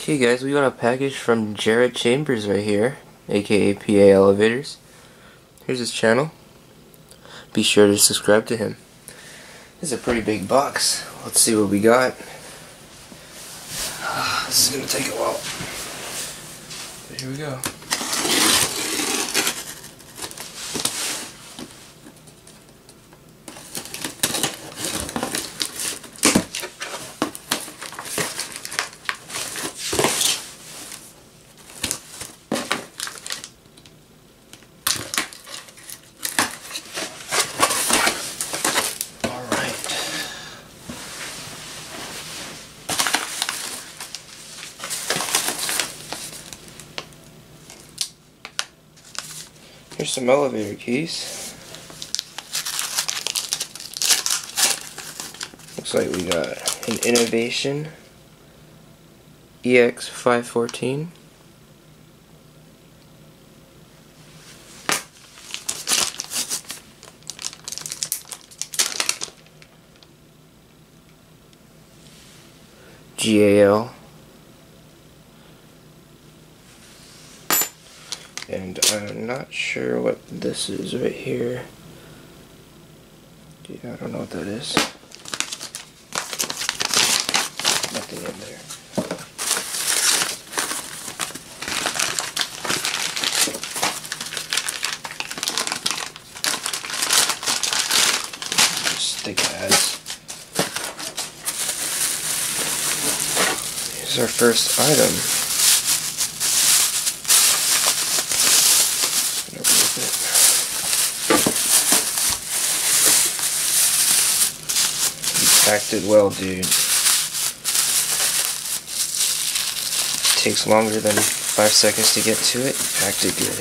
Okay guys, we got a package from Jared Chambers right here, aka PA Elevators. Here's his channel. Be sure to subscribe to him. This is a pretty big box. Let's see what we got. This is gonna take a while. But here we go. Alright. Here's some elevator keys. Looks like we got an Innovation EX514. GAL. And I'm not sure what this is right here. Yeah, I don't know what that is. Nothing in there. Stick ads. Here's our first item. Gonna rip it. It well, dude. Takes longer than five seconds to get to it. Packed it good.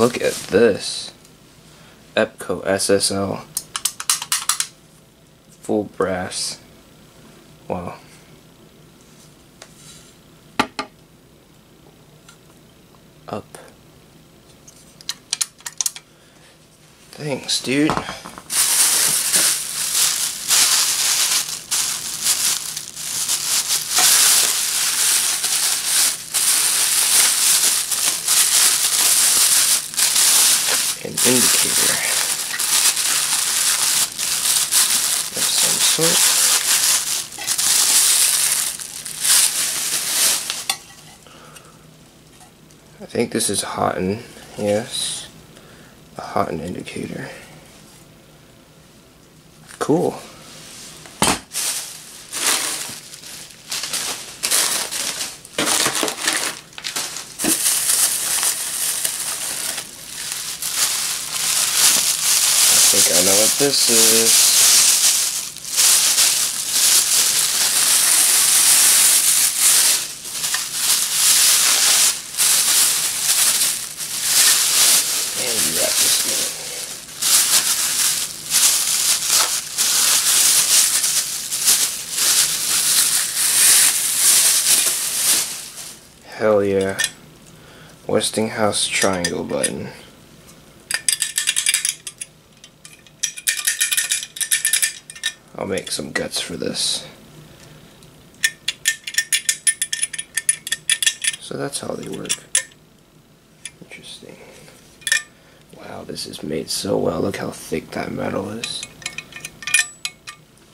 Look at this. EPCO SSL. Full brass. Wow. Up. Thanks, dude. An indicator of some sort. I think this is Houghton, yes. A Houghton indicator. Cool. I think I know what this is. And you wrap this in. Hell yeah. Westinghouse triangle button. I'll make some guts for this. So that's how they work. Interesting. Wow, this is made so well. Look how thick that metal is.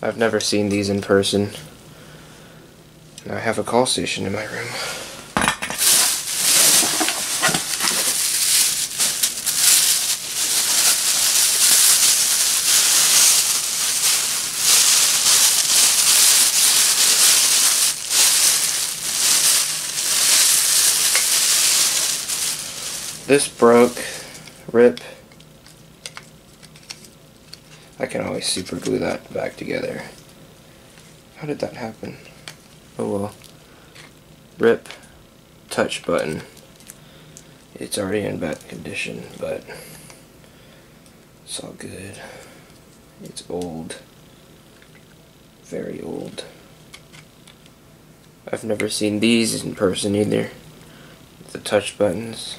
I've never seen these in person. And I have a call station in my room. This broke. Rip. I can always super glue that back together. How did that happen? Oh well. Rip. Touch button. It's already in bad condition, but it's all good. It's old. Very old. I've never seen these in person either. The touch buttons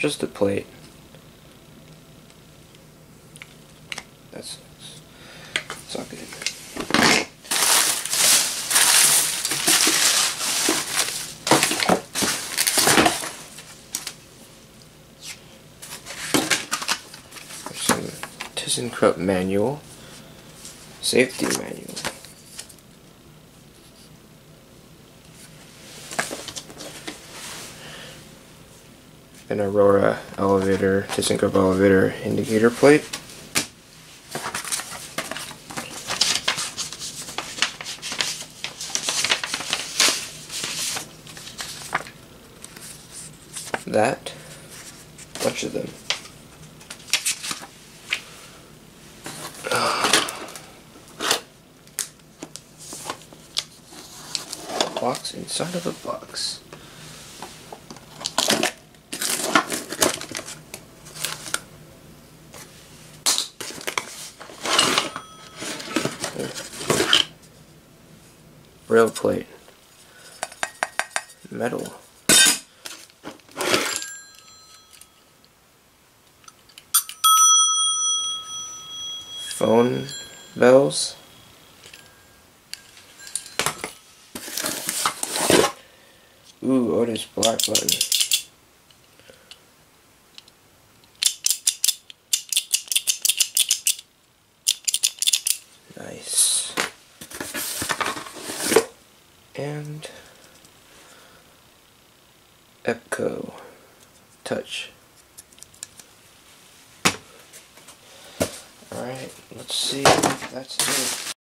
just a plate. That's suck good. in there. ThyssenKrupp manual, safety manual. An Aurora elevator, ThyssenKrupp elevator indicator plate. That, bunch of them. box inside of a box. Rail plate. Metal. Phone bells. Ooh, oh, Otis black button. Nice. And Epco touch. Alright, let's see if that's it.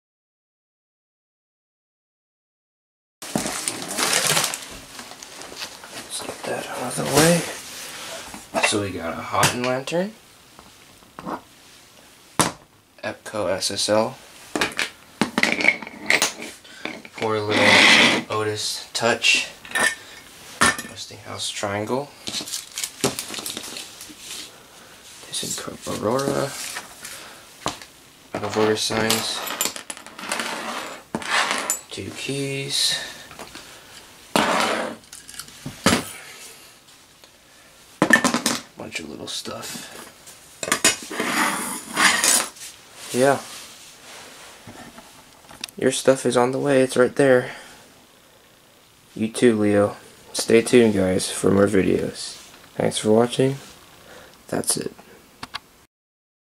Get that out of the way. So we got a Houghton lantern, Epco SSL, poor little Otis Touch, Westinghouse Triangle, ThyssenKrupp Aurora, out of order signs, two keys, bunch of little stuff. Yeah. Your stuff is on the way, it's right there. You too, Leo. Stay tuned, guys, for more videos. Thanks for watching. That's it.